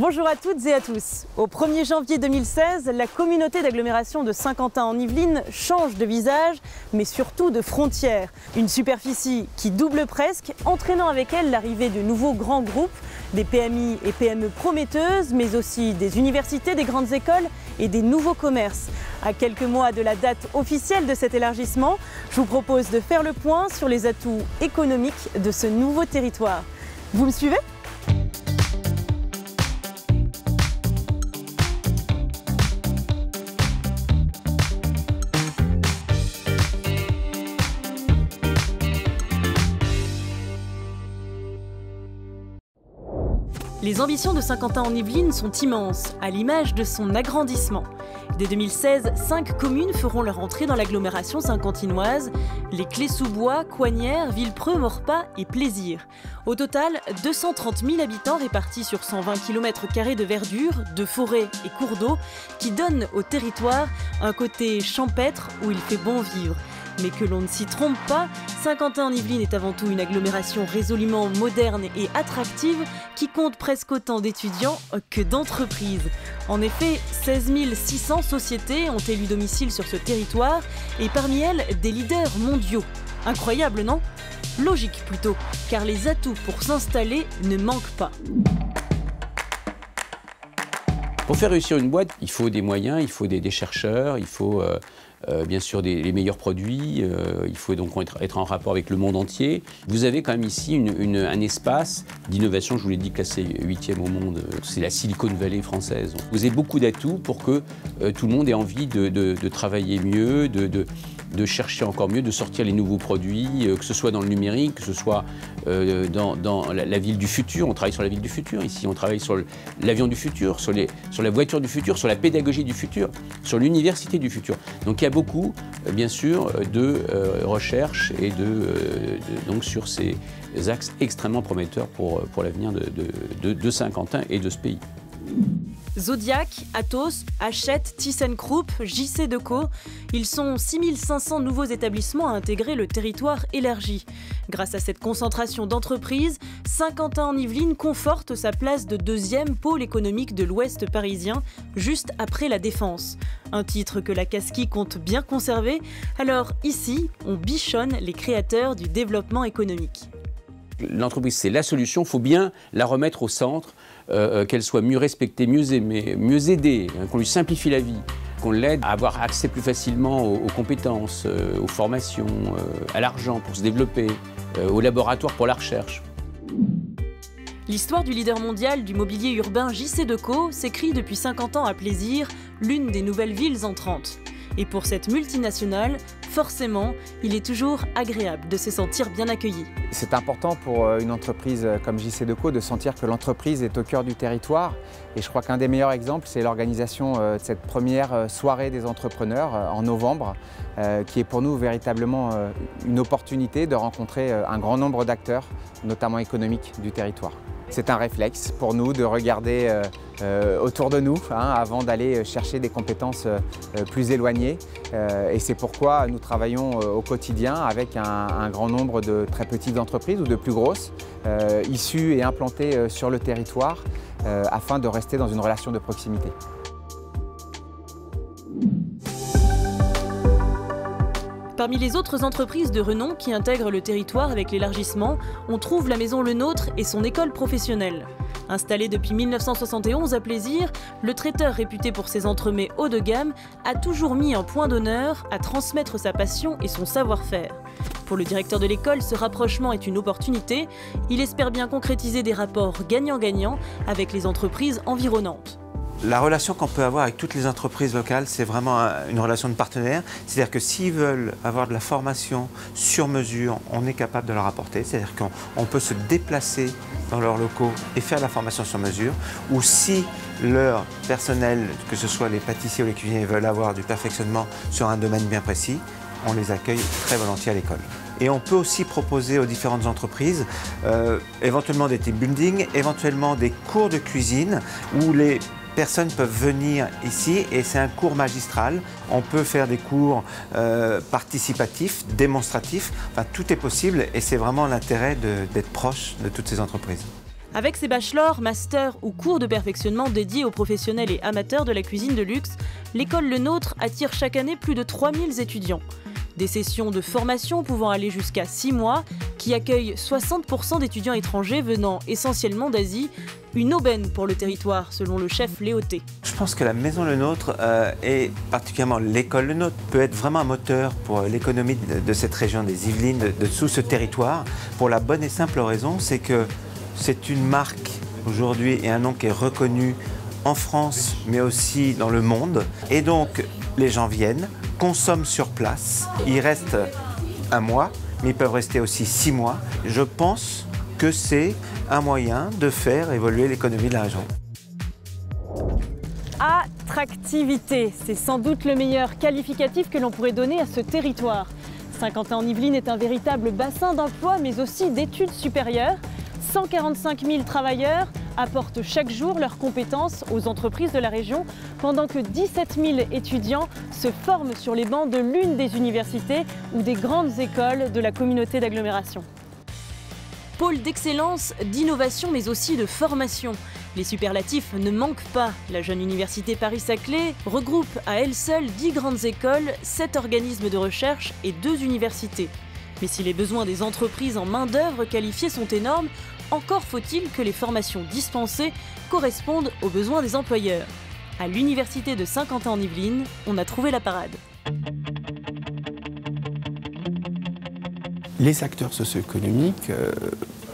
Bonjour à toutes et à tous. Au 1er janvier 2016, la communauté d'agglomération de Saint-Quentin en Yvelines change de visage, mais surtout de frontière. Une superficie qui double presque, entraînant avec elle l'arrivée de nouveaux grands groupes, des PMI et PME prometteuses, mais aussi des universités, des grandes écoles et des nouveaux commerces. À quelques mois de la date officielle de cet élargissement, je vous propose de faire le point sur les atouts économiques de ce nouveau territoire. Vous me suivez? Les ambitions de Saint-Quentin en Yvelines sont immenses, à l'image de son agrandissement. Dès 2016, cinq communes feront leur entrée dans l'agglomération saint-quentinoise les Clés-sous-Bois, Coignères, Villepreux, Morpas et Plaisir. Au total, 230 000 habitants répartis sur 120 km de verdure, de forêts et cours d'eau qui donnent au territoire un côté champêtre où il fait bon vivre. Mais que l'on ne s'y trompe pas, Saint-Quentin-en-Yvelines est avant tout une agglomération résolument moderne et attractive qui compte presque autant d'étudiants que d'entreprises. En effet, 16 600 sociétés ont élu domicile sur ce territoire et parmi elles des leaders mondiaux. Incroyable, non? Logique plutôt, car les atouts pour s'installer ne manquent pas. Pour faire réussir une boîte, il faut des moyens, il faut des, chercheurs, il faut euh, euh, bien sûr des, les meilleurs produits, euh, il faut donc être, en rapport avec le monde entier. Vous avez quand même ici un espace d'innovation, je vous l'ai dit, classé 8e au monde, c'est la Silicon Valley française. Vous avez beaucoup d'atouts pour que tout le monde ait envie de, travailler mieux, de de chercher encore mieux, de sortir les nouveaux produits, euh, que ce soit dans le numérique, que ce soit euh, dans, la, ville du futur. On travaille sur la ville du futur ici, on travaille sur l'avion du futur, sur, les, sur la voiture du futur, sur la pédagogie du futur, sur l'université du futur. Donc beaucoup, euh, bien sûr, de recherche et de, donc sur ces axes extrêmement prometteurs pour, pour l'avenir de, de Saint-Quentin et de ce pays. Zodiac, Atos, Hachette, ThyssenKrupp, JC Deco, ils sont 6500 nouveaux établissements à intégrer le territoire élargi. Grâce à cette concentration d'entreprises, Saint-Quentin-en-Yvelines conforte sa place de deuxième pôle économique de l'Ouest parisien, juste après la Défense. Un titre que la Casqui compte bien conserver, alors ici, on bichonne les créateurs du développement économique. L'entreprise, c'est la solution, il faut bien la remettre au centre euh, euh, qu'elle soit mieux respectée, mieux aimée, mieux aidée, hein, qu'on lui simplifie la vie, qu'on l'aide à avoir accès plus facilement aux, compétences, euh, aux formations, à l'argent pour se développer, aux laboratoires pour la recherche. L'histoire du leader mondial du mobilier urbain JC Deco s'écrit depuis 50 ans à Plaisir, l'une des nouvelles villes entrantes. Et pour cette multinationale, forcément, il est toujours agréable de se sentir bien accueilli. C'est important pour euh, une entreprise euh, comme JC Deco de sentir que l'entreprise est au cœur du territoire. Et je crois qu'un des meilleurs exemples, c'est l'organisation euh, de cette première soirée des entrepreneurs en novembre, qui est pour nous véritablement une opportunité de rencontrer un grand nombre d'acteurs, notamment économiques, du territoire. C'est un réflexe pour nous de regarder euh, euh, autour de nous hein, avant d'aller chercher des compétences euh, plus éloignées. et c'est pourquoi nous travaillons au quotidien avec un, grand nombre de très petites entreprises ou de plus grosses, issues et implantées sur le territoire, afin de rester dans une relation de proximité. Parmi les autres entreprises de renom qui intègrent le territoire avec l'élargissement, on trouve la Maison Le Nôtre et son école professionnelle. Installé depuis 1971 à Plaisir, le traiteur réputé pour ses entremets haut de gamme a toujours mis un point d'honneur à transmettre sa passion et son savoir-faire. Pour le directeur de l'école, ce rapprochement est une opportunité. Il espère bien concrétiser des rapports gagnant-gagnant avec les entreprises environnantes. La relation qu'on peut avoir avec toutes les entreprises locales, c'est vraiment une relation de partenaire. C'est-à-dire que s'ils veulent avoir de la formation sur mesure, on est capable de leur apporter. C'est-à-dire qu'on peut se déplacer dans leurs locaux et faire la formation sur mesure. Ou si leur personnel, que ce soit les pâtissiers ou les cuisiniers, veulent avoir du perfectionnement sur un domaine bien précis, on les accueille très volontiers à l'école. Et on peut aussi proposer aux différentes entreprises euh, éventuellement des team building, éventuellement des cours de cuisine où les personnes peuvent venir ici et c'est un cours magistral. On peut faire des cours euh, participatifs, démonstratifs. Enfin, tout est possible et c'est vraiment l'intérêt d'être proche de toutes ces entreprises. Avec ses bachelors, masters ou cours de perfectionnement dédiés aux professionnels et amateurs de la cuisine de luxe, l'école Le Nôtre attire chaque année plus de 3000 étudiants. Des sessions de formation pouvant aller jusqu'à 6 mois, qui accueillent 60% d'étudiants étrangers venant essentiellement d'Asie, une aubaine pour le territoire, selon le chef Léoté. Je pense que la Maison Le Nôtre, euh, et particulièrement l'école Le Nôtre, peut être vraiment un moteur pour l'économie de, cette région des Yvelines, de, de tout ce territoire, pour la bonne et simple raison, c'est que c'est une marque aujourd'hui et un nom qui est reconnu en France, mais aussi dans le monde. Et donc, les gens viennent, consomment sur place. Ils restent un mois, mais ils peuvent rester aussi six mois. Je pense que c'est un moyen de faire évoluer l'économie de la région. Attractivité, c'est sans doute le meilleur qualificatif que l'on pourrait donner à ce territoire. Saint-Quentin-en-Yvelines est un véritable bassin d'emploi, mais aussi d'études supérieures. 145 000 travailleurs apportent chaque jour leurs compétences aux entreprises de la région, pendant que 17 000 étudiants se forment sur les bancs de l'une des universités ou des grandes écoles de la communauté d'agglomération. Pôle d'excellence, d'innovation mais aussi de formation. Les superlatifs ne manquent pas. La jeune université Paris-Saclay regroupe à elle seule 10 grandes écoles, 7 organismes de recherche et 2 universités. Mais si les besoins des entreprises en main-d'œuvre qualifiée sont énormes, encore faut-il que les formations dispensées correspondent aux besoins des employeurs. À l'université de Saint-Quentin-en-Yvelines, on a trouvé la parade. Les acteurs socio-économiques euh,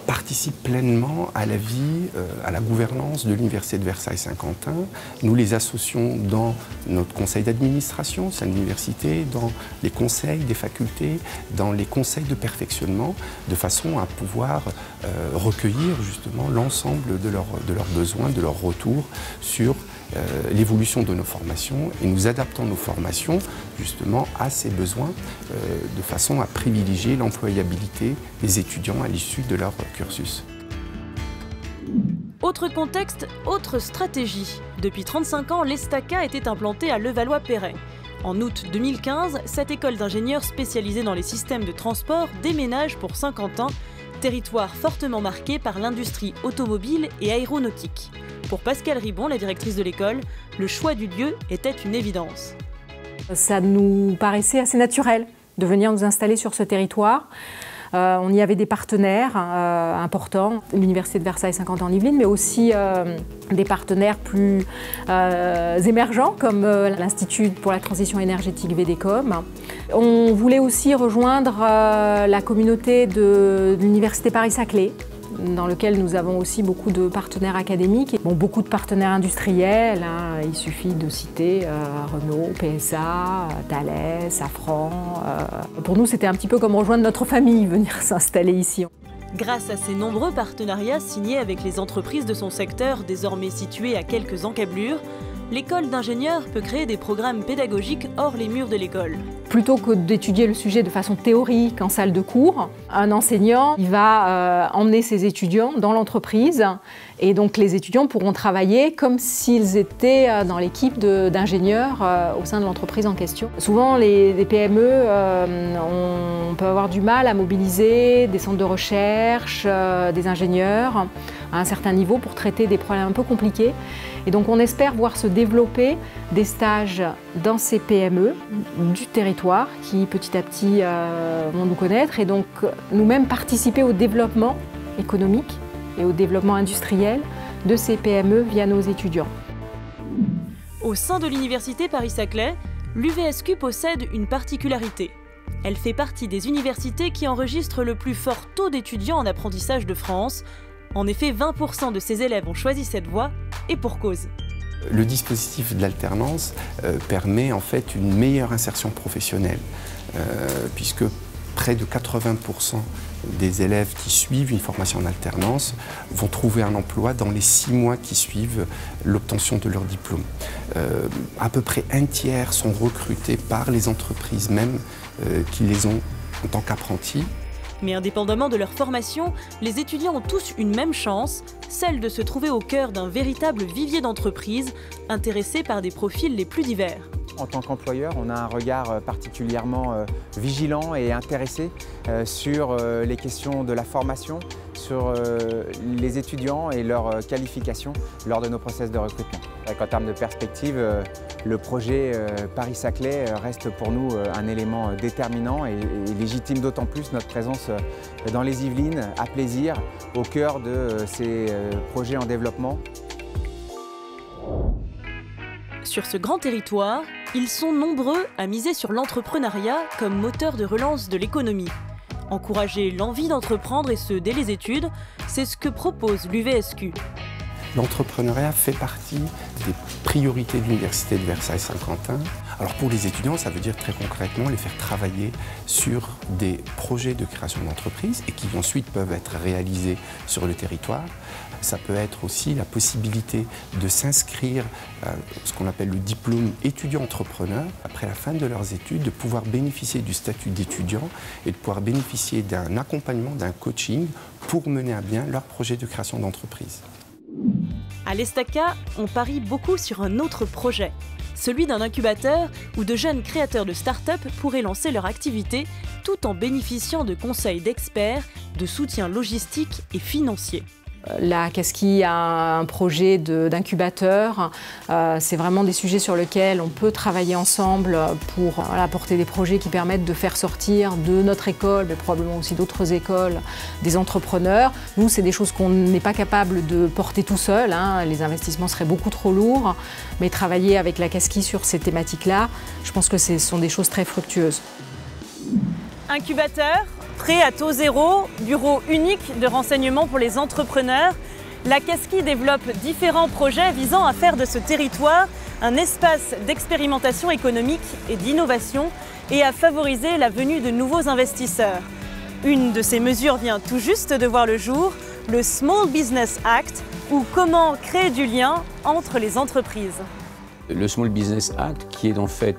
participent pleinement à la vie, euh, à la gouvernance de l'Université de Versailles-Saint-Quentin. Nous les associons dans notre conseil d'administration, c'est l'université, dans les conseils des facultés, dans les conseils de perfectionnement, de façon à pouvoir euh, recueillir justement l'ensemble de, de leurs besoins, de leurs retours sur euh, l'évolution de nos formations et nous adaptons nos formations justement à ces besoins euh, de façon à privilégier l'employabilité des étudiants à l'issue de leur cursus. Autre contexte, autre stratégie. Depuis 35 ans, l'Estaca était implantée à Levallois-Perret. En août 2015, cette école d'ingénieurs spécialisée dans les systèmes de transport déménage pour 50 ans, territoire fortement marqué par l'industrie automobile et aéronautique. Pour Pascal Ribon, la directrice de l'école, le choix du lieu était une évidence. Ça nous paraissait assez naturel de venir nous installer sur ce territoire. Euh, on y avait des partenaires euh, importants, l'Université de Versailles 50 ans en Yvelines, mais aussi euh, des partenaires plus émergents comme l'Institut pour la transition énergétique VDCOM. On voulait aussi rejoindre la communauté de l'Université Paris-Saclay, dans lequel nous avons aussi beaucoup de partenaires académiques, beaucoup de partenaires industriels. Hein. Il suffit de citer euh, Renault, PSA, Thales, Safran. Euh. Pour nous, c'était un petit peu comme rejoindre notre famille, venir s'installer ici. Grâce à ses nombreux partenariats signés avec les entreprises de son secteur, désormais situées à quelques encablures, l'école d'ingénieurs peut créer des programmes pédagogiques hors les murs de l'école. Plutôt que d'étudier le sujet de façon théorique en salle de cours, un enseignant va euh, emmener ses étudiants dans l'entreprise et donc les étudiants pourront travailler comme s'ils étaient euh, dans l'équipe d'ingénieurs euh, au sein de l'entreprise en question. Souvent les, PME, on peut avoir du mal à mobiliser des centres de recherche, des ingénieurs à un certain niveau pour traiter des problèmes un peu compliqués. Et donc on espère voir se développer des stages dans ces PME du territoire qui petit à petit euh, vont nous connaître et donc nous-mêmes participer au développement économique et au développement industriel de ces PME via nos étudiants. Au sein de l'université Paris-Saclay, l'UVSQ possède une particularité. Elle fait partie des universités qui enregistrent le plus fort taux d'étudiants en apprentissage de France, en effet, 20% de ses élèves ont choisi cette voie, et pour cause. Le dispositif de l'alternance euh, permet en fait une meilleure insertion professionnelle, euh, puisque près de 80% des élèves qui suivent une formation en alternance vont trouver un emploi dans les six mois qui suivent l'obtention de leur diplôme. Euh, à peu près un tiers sont recrutés par les entreprises même qui les ont en tant qu'apprentis mais indépendamment de leur formation, les étudiants ont tous une même chance, celle de se trouver au cœur d'un véritable vivier d'entreprises, intéressés par des profils les plus divers. En tant qu'employeur, on a un regard euh, particulièrement euh, vigilant et intéressé euh, sur les questions de la formation, sur les étudiants et leur qualification lors de nos process de recrutement. En termes de perspective, le projet Paris-Saclay reste pour nous un élément déterminant et légitime d'autant plus notre présence dans les Yvelines, à plaisir, au cœur de ces projets en développement. Sur ce grand territoire, ils sont nombreux à miser sur l'entrepreneuriat comme moteur de relance de l'économie. Encourager l'envie d'entreprendre et ce dès les études, c'est ce que propose l'UVSQ. L'entrepreneuriat fait partie des priorités de l'Université de Versailles-Saint-Quentin. Alors pour les étudiants, ça veut dire très concrètement les faire travailler sur des projets de création d'entreprise et qui ensuite peuvent être réalisés sur le territoire. Ça peut être aussi la possibilité de s'inscrire à ce qu'on appelle le diplôme étudiant-entrepreneur après la fin de leurs études, de pouvoir bénéficier du statut d'étudiant et de pouvoir bénéficier d'un accompagnement, d'un coaching pour mener à bien leur projet de création d'entreprise. À l'Estaca, on parie beaucoup sur un autre projet, celui d'un incubateur où de jeunes créateurs de start-up pourraient lancer leur activité tout en bénéficiant de conseils d'experts, de soutien logistique et financier. La Casqui a un projet d'incubateur. Euh, c'est vraiment des sujets sur lesquels on peut travailler ensemble pour apporter des projets qui permettent de faire sortir de notre école, mais probablement aussi d'autres écoles, des entrepreneurs. Nous, c'est des choses qu'on n'est pas capable de porter tout seul. Hein. Les investissements seraient beaucoup trop lourds. Mais travailler avec la Casqui sur ces thématiques-là, je pense que ce sont des choses très fructueuses. Incubateur, Prêt à taux zéro, bureau unique de renseignement pour les entrepreneurs, la Casqui développe différents projets visant à faire de ce territoire un espace d'expérimentation économique et d'innovation et à favoriser la venue de nouveaux investisseurs. Une de ces mesures vient tout juste de voir le jour, le Small Business Act, ou comment créer du lien entre les entreprises. Le Small Business Act qui est en fait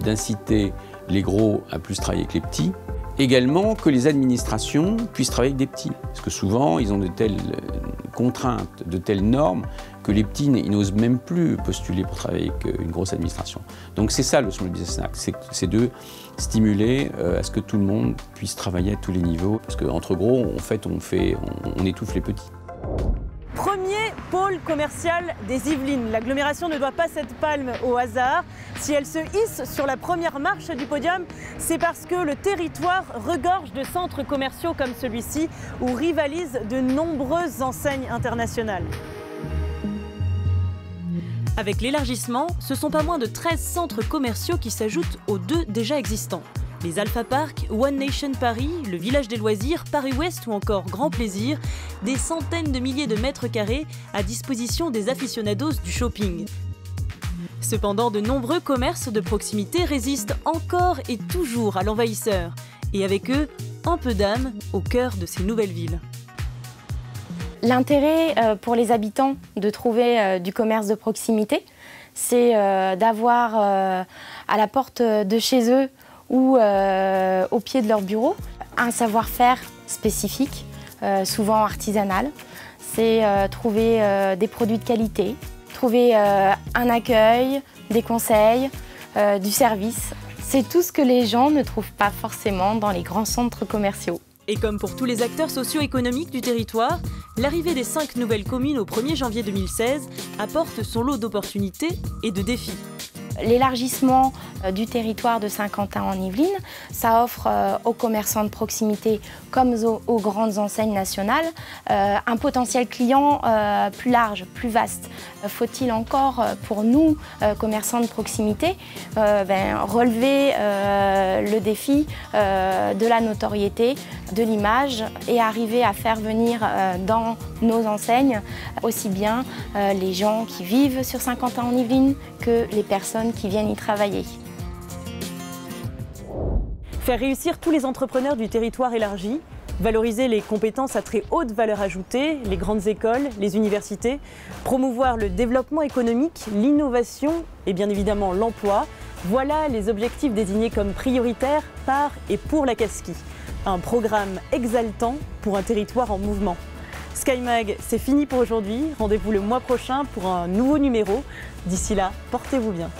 d'inciter les gros à plus travailler avec les petits, Également que les administrations puissent travailler avec des petits. Parce que souvent, ils ont de telles euh, contraintes, de telles normes, que les petits n'osent même plus postuler pour travailler avec euh, une grosse administration. Donc c'est ça le Small Business Act, c'est de stimuler euh, à ce que tout le monde puisse travailler à tous les niveaux. Parce qu'entre gros, en fait, on, fait, on étouffe les petits. Commercial des Yvelines. L'agglomération ne doit pas cette palme au hasard. Si elle se hisse sur la première marche du podium, c'est parce que le territoire regorge de centres commerciaux comme celui-ci où rivalisent de nombreuses enseignes internationales. Avec l'élargissement, ce sont pas moins de 13 centres commerciaux qui s'ajoutent aux deux déjà existants. Les Alpha Park, One Nation Paris, le village des loisirs, Paris Ouest ou encore Grand Plaisir, des centaines de milliers de mètres carrés à disposition des aficionados du shopping. Cependant, de nombreux commerces de proximité résistent encore et toujours à l'envahisseur, et avec eux, un peu d'âme au cœur de ces nouvelles villes. L'intérêt euh, pour les habitants de trouver euh, du commerce de proximité, c'est euh, d'avoir à la porte de chez eux ou euh, au pied de leur bureau. Un savoir-faire spécifique, euh, souvent artisanal. C'est euh, trouver des produits de qualité, trouver un accueil, des conseils, du service. C'est tout ce que les gens ne trouvent pas forcément dans les grands centres commerciaux. Et comme pour tous les acteurs socio-économiques du territoire, l'arrivée des cinq nouvelles communes au 1er janvier 2016 apporte son lot d'opportunités et de défis. L'élargissement euh, du territoire de Saint-Quentin en Yvelines, ça offre euh, aux commerçants de proximité comme aux, grandes enseignes nationales euh, un potentiel client plus large, plus vaste. Faut-il encore, pour nous, commerçants de proximité, ben, relever le défi de la notoriété, de l'image et arriver à faire venir dans nos enseignes aussi bien les gens qui vivent sur Saint-Quentin en Yvelines que les personnes qui viennent y travailler. Faire réussir tous les entrepreneurs du territoire élargi, valoriser les compétences à très haute valeur ajoutée, les grandes écoles, les universités, promouvoir le développement économique, l'innovation et bien évidemment l'emploi, voilà les objectifs désignés comme prioritaires par et pour la Casqui. Un programme exaltant pour un territoire en mouvement. SkyMag, c'est fini pour aujourd'hui. Rendez-vous le mois prochain pour un nouveau numéro. D'ici là, portez-vous bien.